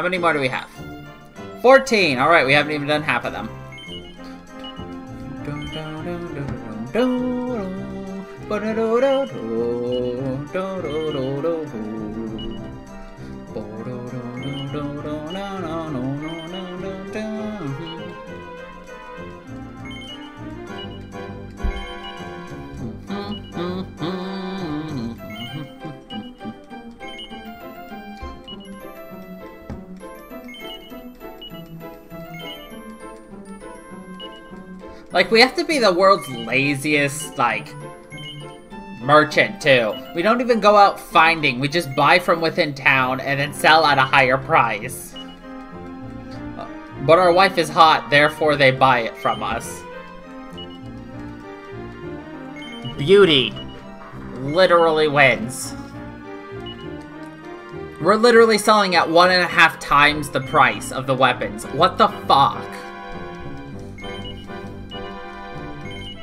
How many more do we have? 14! Alright, we haven't even done half of them. Like, we have to be the world's laziest, like, merchant, too. We don't even go out finding. We just buy from within town and then sell at a higher price. But our wife is hot, therefore they buy it from us. Beauty literally wins. We're literally selling at one and a half times the price of the weapons. What the fuck?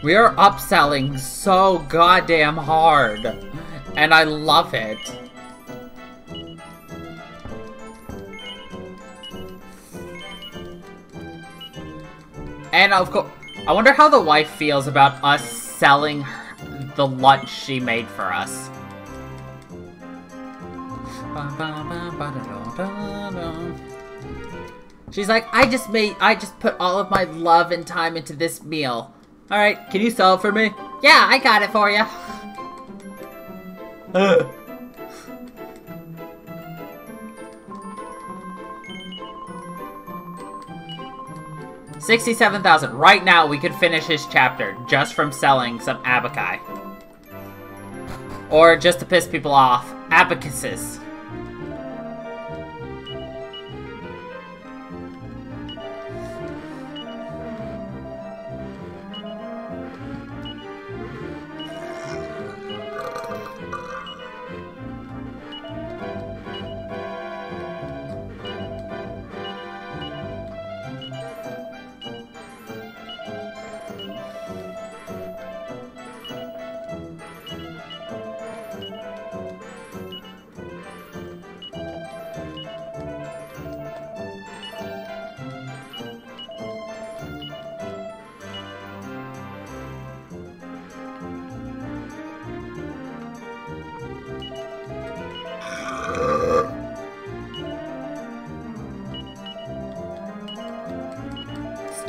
We are upselling so goddamn hard. And I love it. And of course, I wonder how the wife feels about us selling the lunch she made for us. She's like, I just made, I just put all of my love and time into this meal. Alright, can you sell it for me? Yeah, I got it for you. Sixty-seven thousand. Right now, we could finish his chapter just from selling some abakai. Or just to piss people off, abacuses.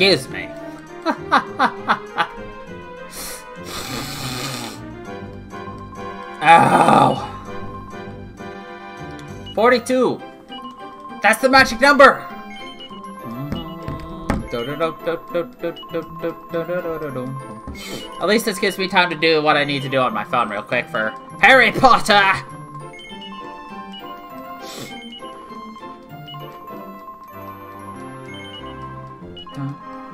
Excuse me. Ow! 42! That's the magic number! At least this gives me time to do what I need to do on my phone real quick for Harry Potter!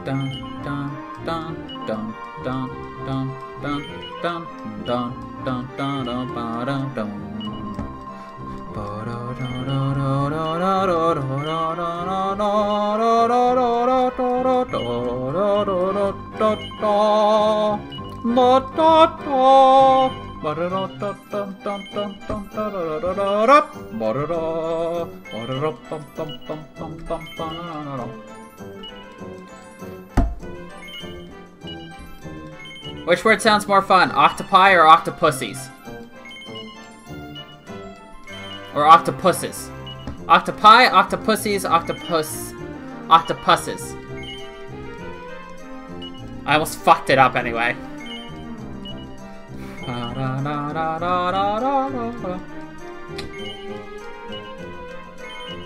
Dun dun dun dun dun dun dun dun dun dun dun dun ba dun dun ba Which word sounds more fun, octopi or octopussies? Or octopuses? Octopi, octopussies, octopus, octopuses. I almost fucked it up anyway.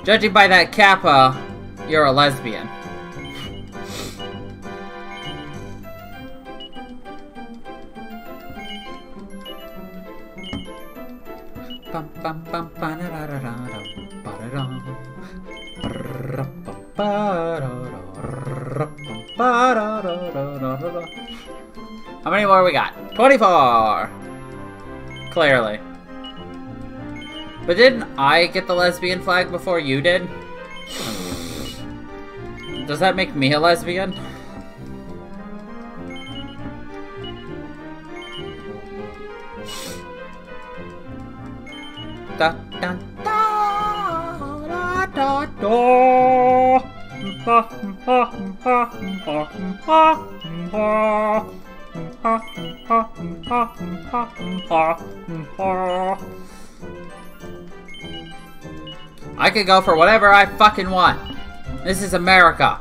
Judging by that kappa, you're a lesbian. 24! Clearly. But didn't I get the lesbian flag before you did? Does that make me a lesbian? Da, da, da, da, da da. I can go for whatever I fucking want. This is America.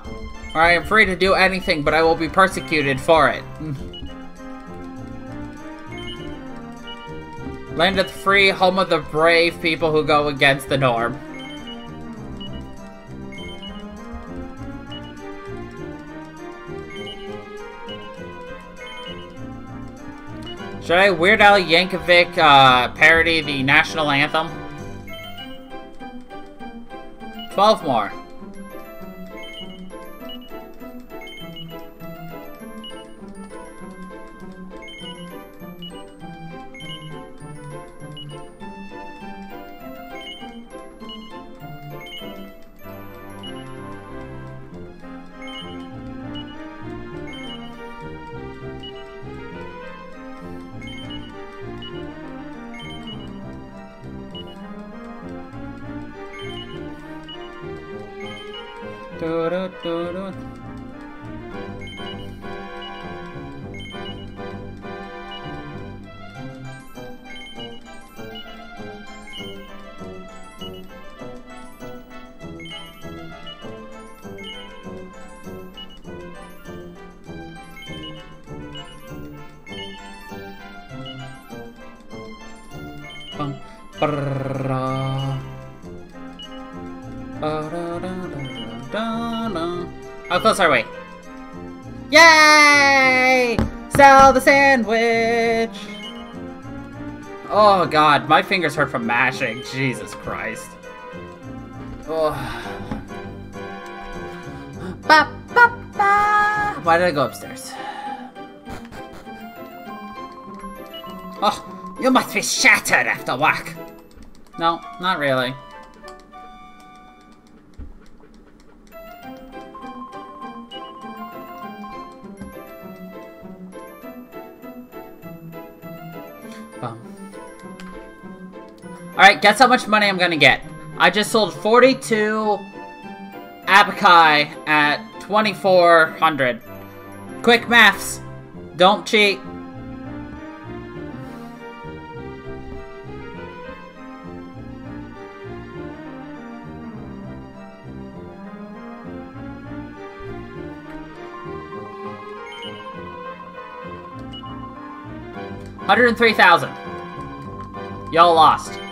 Where I am free to do anything, but I will be persecuted for it. Land of the free, home of the brave people who go against the norm. Should I Weird Al Yankovic uh, parody the national anthem? 12 more. Do, do, do, Close are we? Yay! Sell the sandwich! Oh god, my fingers hurt from mashing. Jesus Christ. Oh. Ba, ba, ba. Why did I go upstairs? Oh, you must be shattered after work. No, not really. Alright, guess how much money I'm gonna get. I just sold 42 Abakai at 2400. Quick maths. Don't cheat. Hundred and three thousand. Y'all lost.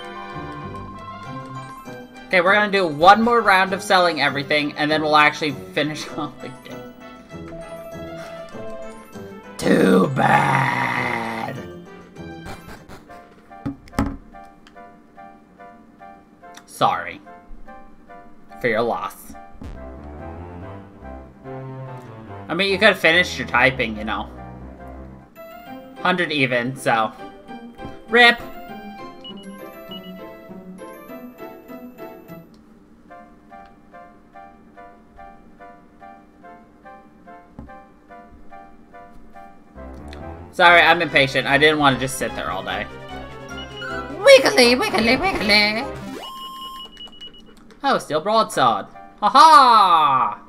Okay, we're gonna do one more round of selling everything, and then we'll actually finish off the game. Too bad. Sorry. For your loss. I mean, you could have finished your typing, you know. 100 even, so... RIP! Sorry, I'm impatient. I didn't want to just sit there all day. Wiggly, wiggly, wiggly! Oh, steel broadsword. Ha -ha!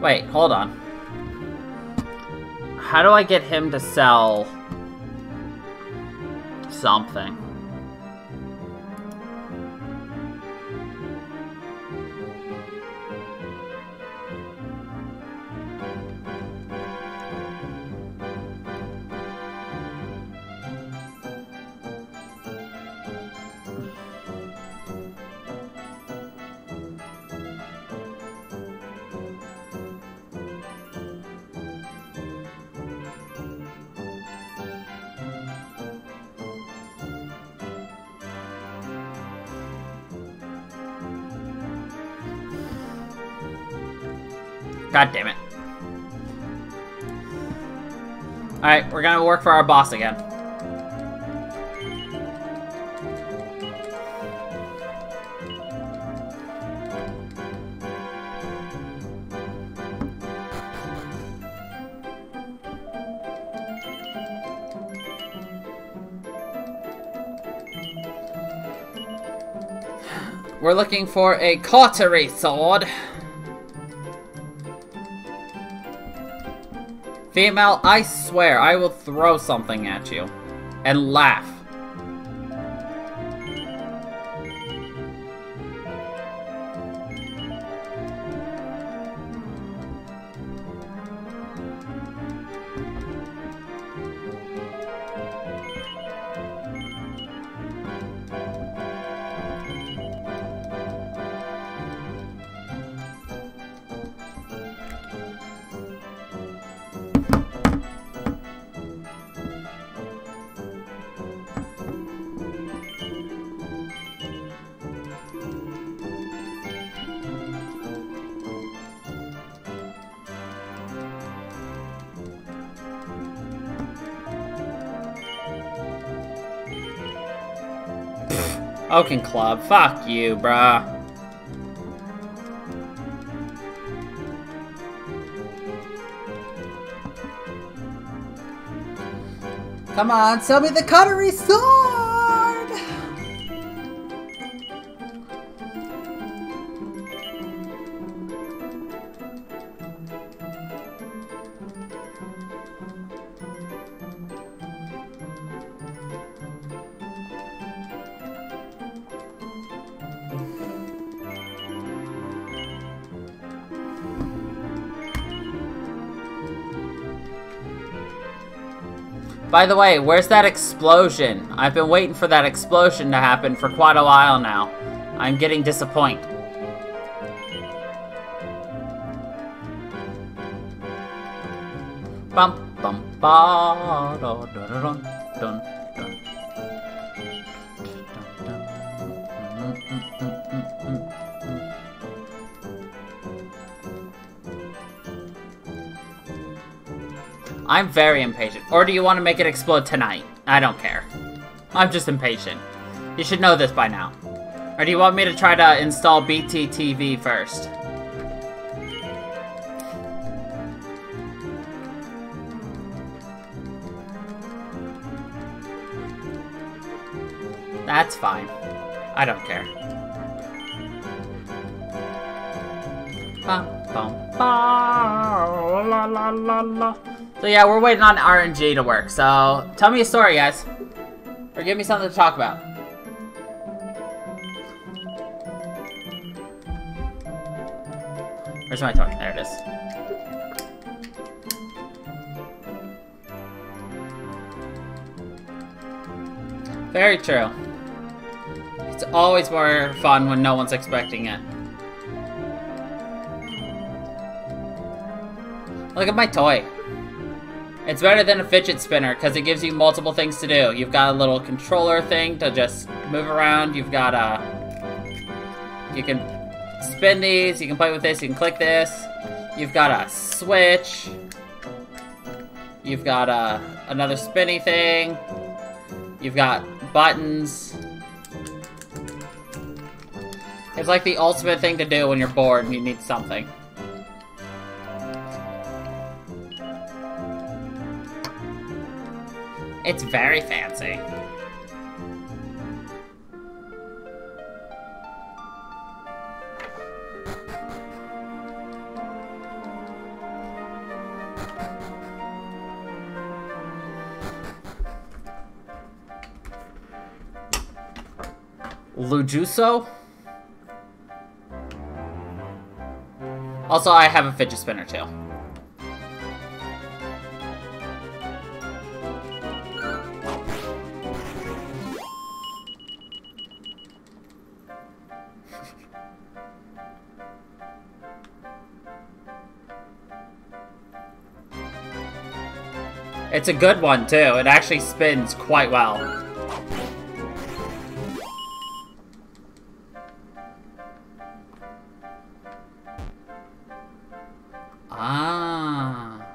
Wait, hold on. How do I get him to sell something? God damn it. Alright, we're gonna work for our boss again. We're looking for a cautery sword. Female, I swear I will throw something at you. And laugh. Oaken Club, fuck you, bruh. Come on, sell me the cutlery sword! By the way, where's that explosion? I've been waiting for that explosion to happen for quite a while now. I'm getting disappointed. Ba da da da I'm very impatient. Or do you want to make it explode tonight? I don't care. I'm just impatient. You should know this by now. Or do you want me to try to install BTTV first? That's fine. I don't care. Bum, la, la, la, la. So yeah, we're waiting on RNG to work. So tell me a story, guys. Or give me something to talk about. Where's my toy? There it is. Very true. It's always more fun when no one's expecting it. Look at my toy. It's better than a fidget spinner because it gives you multiple things to do. You've got a little controller thing to just move around. You've got a... You can spin these. You can play with this. You can click this. You've got a switch. You've got a, another spinny thing. You've got buttons. It's like the ultimate thing to do when you're bored and you need something. It's very fancy. Lujuso? Also, I have a fidget spinner too. It's a good one, too. It actually spins quite well. Ah.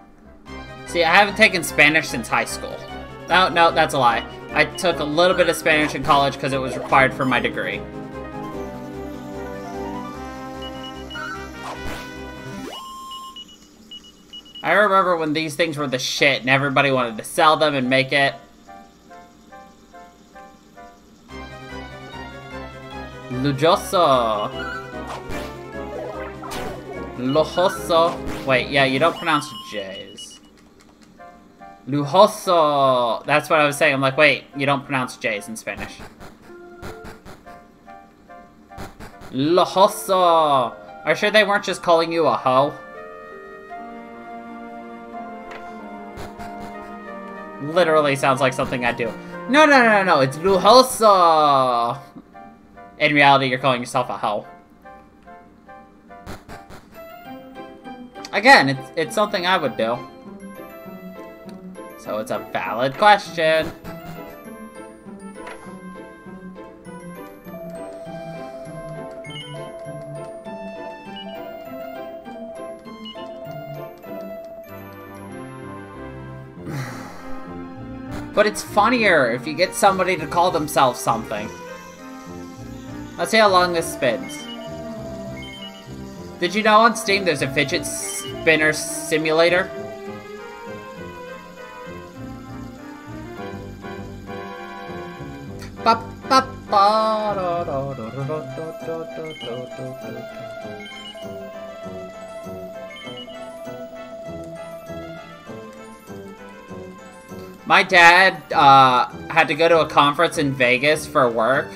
See, I haven't taken Spanish since high school. No, no, that's a lie. I took a little bit of Spanish in college because it was required for my degree. I remember when these things were the shit and everybody wanted to sell them and make it. Lujoso. Lujoso. Wait, yeah, you don't pronounce J's. Lujoso. That's what I was saying. I'm like, wait, you don't pronounce J's in Spanish. Lujoso. Are you sure they weren't just calling you a hoe? Literally sounds like something I'd do. No, no, no, no, it's lujoso. In reality, you're calling yourself a hoe. Again, it's, it's something I would do. So it's a valid question. But it's funnier if you get somebody to call themselves something. Let's see how long this spins. Did you know on Steam there's a fidget spinner simulator? Ba, ba, ba, My dad uh, had to go to a conference in Vegas for work,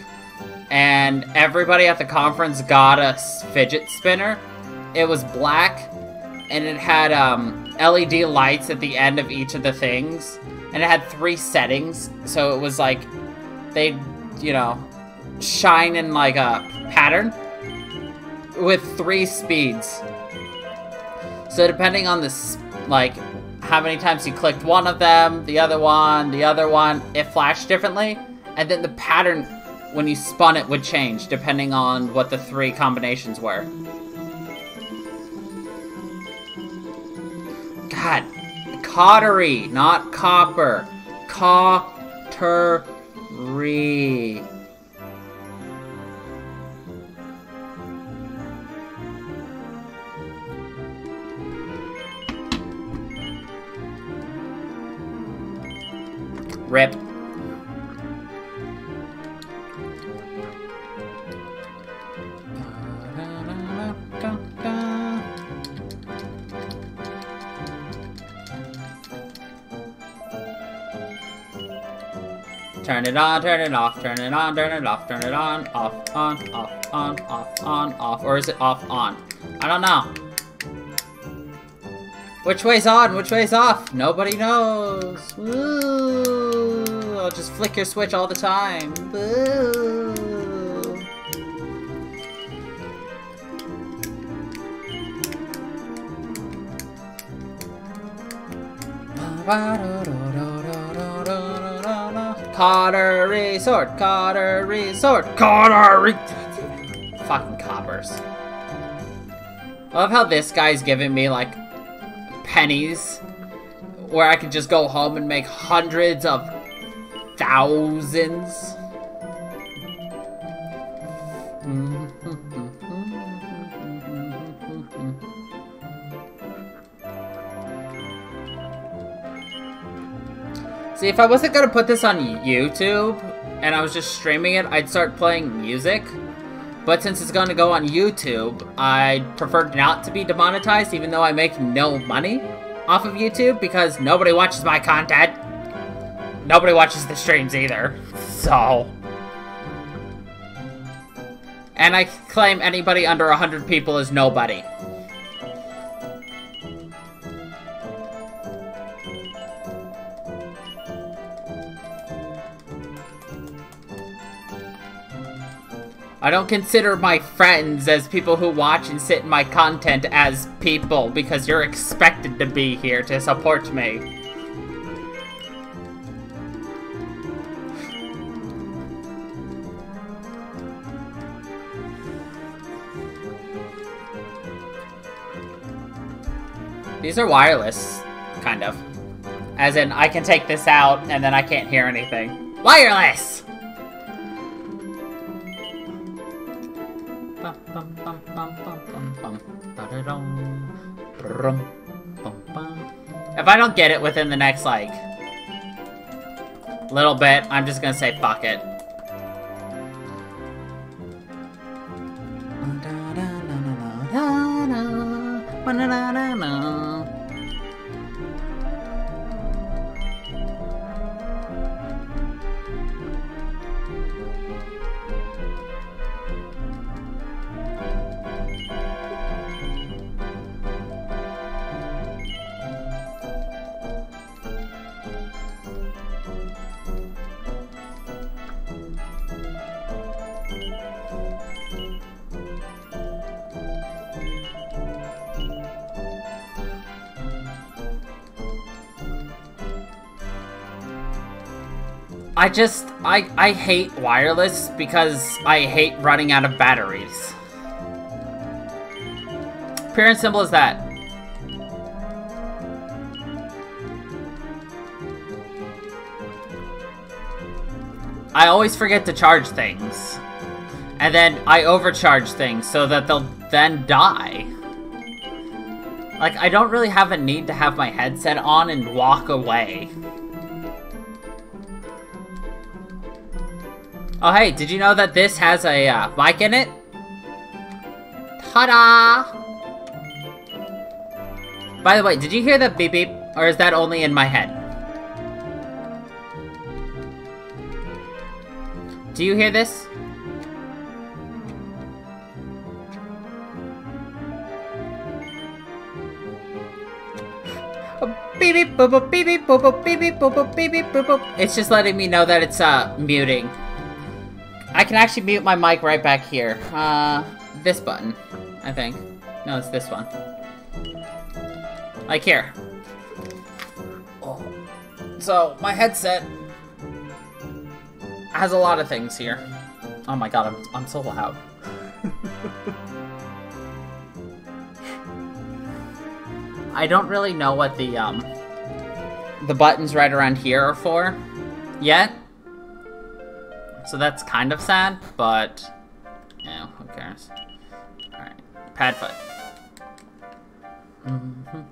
and everybody at the conference got a fidget spinner. It was black, and it had um, LED lights at the end of each of the things, and it had three settings. So it was like they, you know, shine in like a pattern with three speeds. So depending on the like how many times you clicked one of them, the other one, the other one, it flashed differently. And then the pattern when you spun it would change depending on what the three combinations were. God, cautery, not copper. Cautery. Rip. Turn it on, turn it off, turn it on, turn it off, turn it on, off, on, off, on, off, on, off, or is it off, on? I don't know. Which way's on? Which way's off? Nobody knows. Woo! Flick your switch all the time. Cautery Sword, Cautery Sword, Carter Fucking coppers. Love how this guy's giving me like pennies where I can just go home and make hundreds of thousands. See, if I wasn't gonna put this on YouTube, and I was just streaming it, I'd start playing music. But since it's to go on YouTube, I'd prefer not to be demonetized even though I make no money off of YouTube because nobody watches my content. Nobody watches the streams either. So... And I claim anybody under 100 people is nobody. I don't consider my friends as people who watch and sit in my content as people because you're expected to be here to support me. These are wireless, kind of. As in, I can take this out, and then I can't hear anything. Wireless! If I don't get it within the next, like, little bit, I'm just gonna say fuck it. I just, I, I hate wireless because I hate running out of batteries. Pure and simple as that. I always forget to charge things. And then I overcharge things so that they'll then die. Like, I don't really have a need to have my headset on and walk away. Oh, hey, did you know that this has a uh, mic in it? Ta-da! By the way, did you hear the beep beep? Or is that only in my head? Do you hear this? Beep beep boop boop beep beep boop boop beep beep boop boop beep beep boop boop. It's just letting me know that it's uh muting. I can actually mute my mic right back here. Uh, this button, I think. No, it's this one. Like here. Oh. So, my headset has a lot of things here. Oh my god, I'm, I'm so loud. I don't really know what the, um, the buttons right around here are for yet. So that's kind of sad, but, who cares? Alright, Padfoot. Mm -hmm.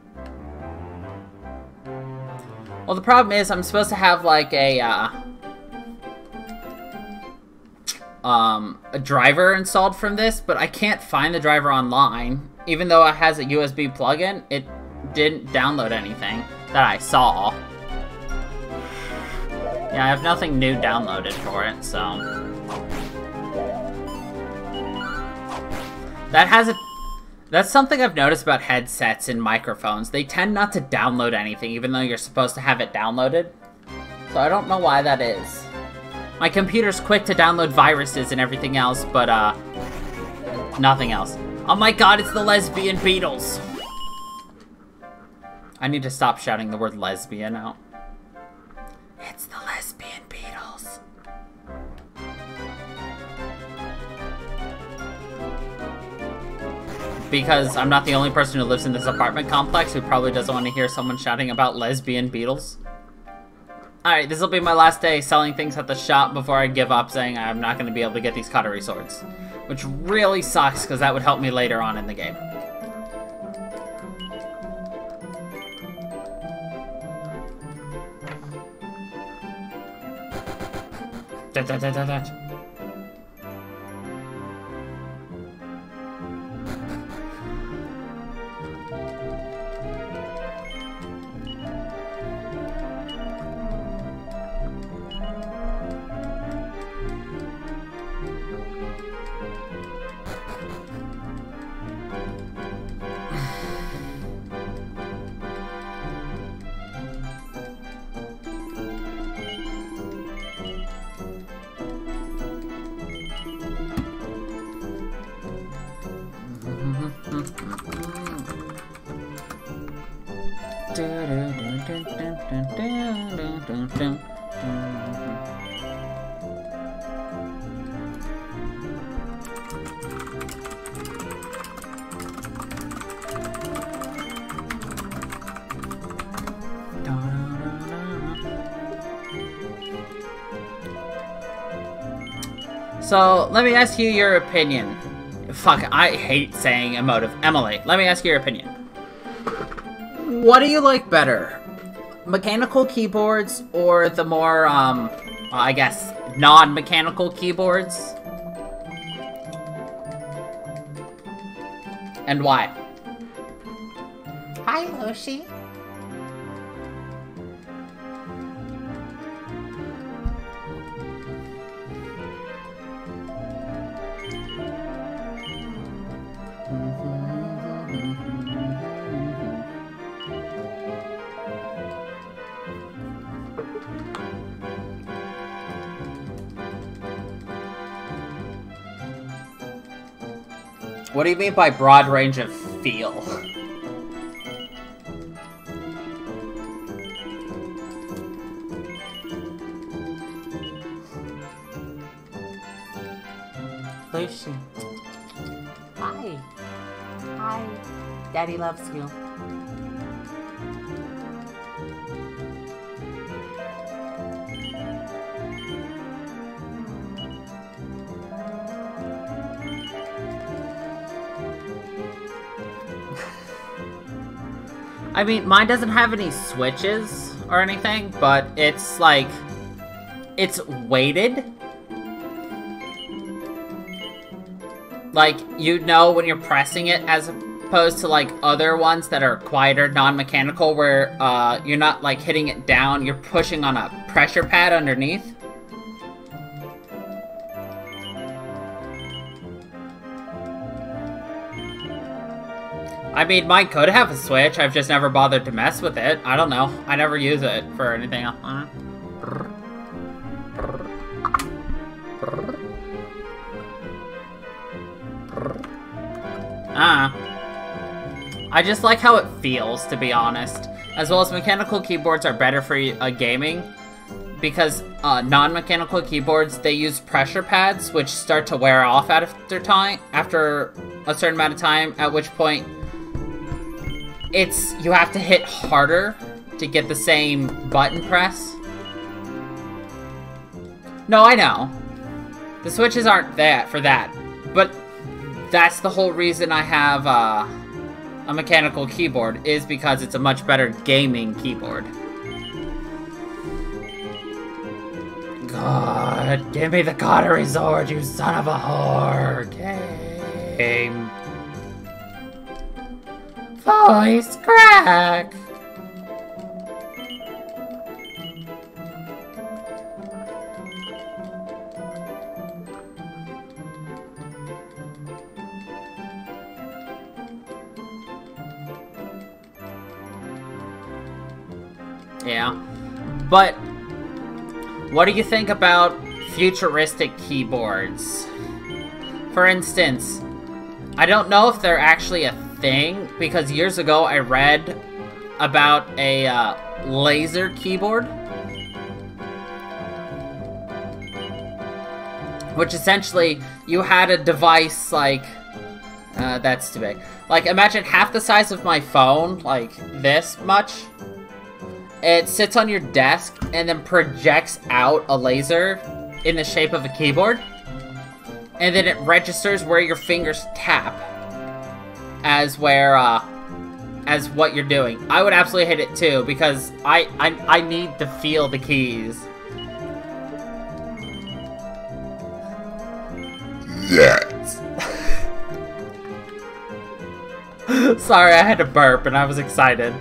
Well, the problem is I'm supposed to have, like, a, uh, um, a driver installed from this, but I can't find the driver online. Even though it has a USB plugin, it didn't download anything that I saw. Yeah, I have nothing new downloaded for it, so... That has a... That's something I've noticed about headsets and microphones. They tend not to download anything, even though you're supposed to have it downloaded. So I don't know why that is. My computer's quick to download viruses and everything else, but, uh... Nothing else. Oh my god, it's the lesbian Beatles! I need to stop shouting the word lesbian out. It's the lesbian Beatles. Because I'm not the only person who lives in this apartment complex who probably doesn't want to hear someone shouting about lesbian Beatles. Alright, this will be my last day selling things at the shop before I give up saying I'm not going to be able to get these cutlery swords. Which really sucks because that would help me later on in the game. Da, So, let me ask you your opinion. Fuck, I hate saying emotive. Emily, let me ask you your opinion. What do you like better? Mechanical keyboards or the more, um, I guess, non-mechanical keyboards? And why? Hi, Lucy. What do you mean by broad range of feel? Lucy. Hi. Hi. Daddy loves you. I mean, mine doesn't have any switches or anything, but it's like, it's weighted. Like, you know when you're pressing it as opposed to like other ones that are quieter, non-mechanical, where uh, you're not like hitting it down, you're pushing on a pressure pad underneath. I mean, mine could have a switch. I've just never bothered to mess with it. I don't know. I never use it for anything else. Ah. I just like how it feels, to be honest. As well as mechanical keyboards are better for uh, gaming because uh, non-mechanical keyboards they use pressure pads which start to wear off after time after a certain amount of time at which point it's you have to hit harder to get the same button press. No, I know. The switches aren't that for that, but that's the whole reason I have uh, a mechanical keyboard is because it's a much better gaming keyboard. God, give me the Cautery Sword, you son of a whore! Game. Voice crack! Yeah. But, what do you think about futuristic keyboards? For instance, I don't know if they're actually a thing because years ago I read about a uh, laser keyboard. Which essentially, you had a device like... Uh, that's too big. Like, imagine half the size of my phone, like this much. It sits on your desk and then projects out a laser in the shape of a keyboard. And then it registers where your fingers tap as where uh, as what you're doing. I would absolutely hit it too because I I, I need to feel the keys. Yes. Sorry, I had to burp and I was excited.